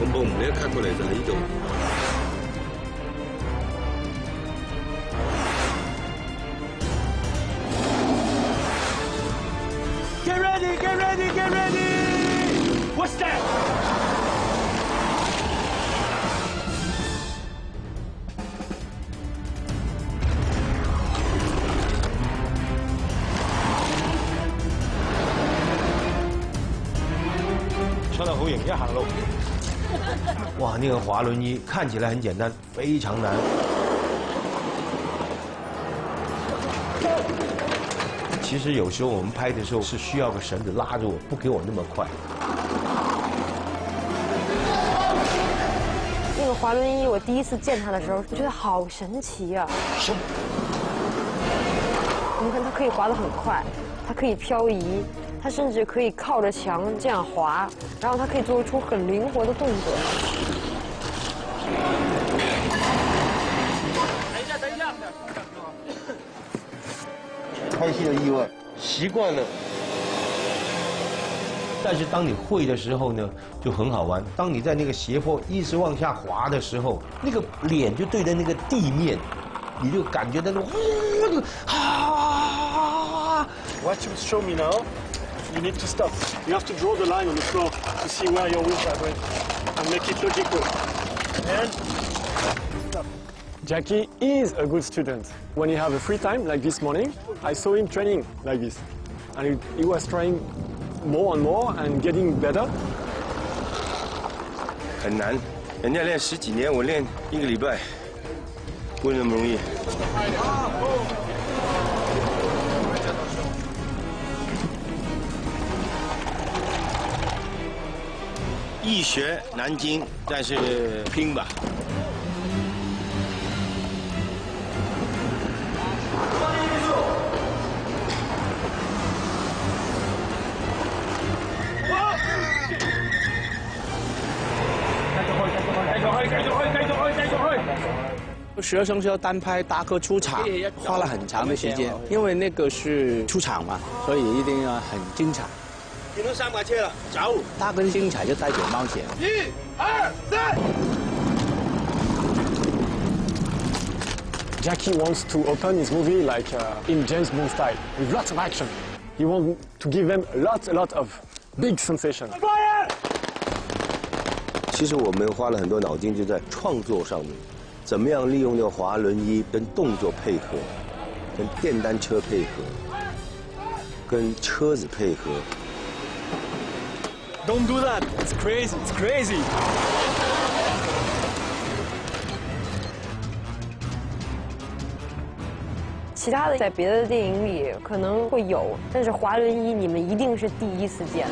我冇唔叻，跨过嚟就喺呢度。Get ready, get ready, get ready! What's that? 唱得好型，一行路。哇，那个滑轮衣看起来很简单，非常难。其实有时候我们拍的时候是需要个绳子拉着我，不给我那么快。那个滑轮衣，我第一次见它的时候，觉得好神奇啊！你看它可以滑得很快，它可以漂移。甚至可以靠着墙这样滑，然后它可以做出很灵活的动作。等一下，等一下，等一下，开心的意外，习惯了。但是当你会的时候呢，就很好玩。当你在那个斜坡一直往下滑的时候，那个脸就对着那个地面，你就感觉那种呼，哈！Watch m show me now. you need to stop. You have to draw the line on the floor to see where your wheels are going and make it logical. And stop. Jackie is a good student. When he have a free time, like this morning, I saw him training like this. And he, he was trying more and more and getting better. 很难，人家练十几年，我练一个礼拜，不那么容易。 易学难精，但是拼吧。继续学生是要单拍大哥出场，花了很长的时间，因为那个是出场嘛，所以一定要很精彩。见到三架车了，走！大根精彩就代表冒险。一、二、三。Jackie wants to open his movie like uh, in James Bond style with lots of action. He wants to give them lots, l o t of big sensation. 其实我们花了很多脑筋，就在创作上面，怎么样利用这个滑轮衣跟动作配合，跟电单车配合，跟车子配合。Don't do that! It's crazy! It's crazy! 其他的在别的电影里可能会有，但是滑轮一你们一定是第一次见。